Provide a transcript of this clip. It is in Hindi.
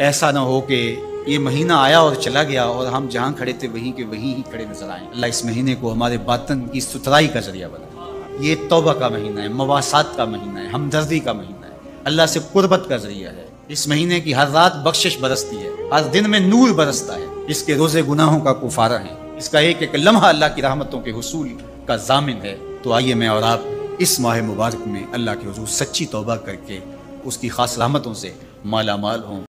ऐसा ना हो कि ये महीना आया और चला गया और हम जहाँ खड़े थे वहीं के वहीं ही खड़े नज़र आए। अल्लाह इस महीने को हमारे बातन की सुथराई का ज़रिया बना। ये तोबा का महीना है, मवासात का महीना है, हमदर्दी का महीना है। अल्लाह से कुर्बत का ज़रिया है। इस महीने की हर रात बख्शिश बरसती है, हर दिन में नूर बरसता है। इसके रोज़े गुनाहों का कुफारा है। इसका एक एक लम्हा अल्लाह की रहमतों के हसूल का जामिन है। तो आइए मैं और आप इस माह मुबारक में अल्लाह के हजूर सच्ची तोबा करके उसकी खास रहमतों से माला माल हों।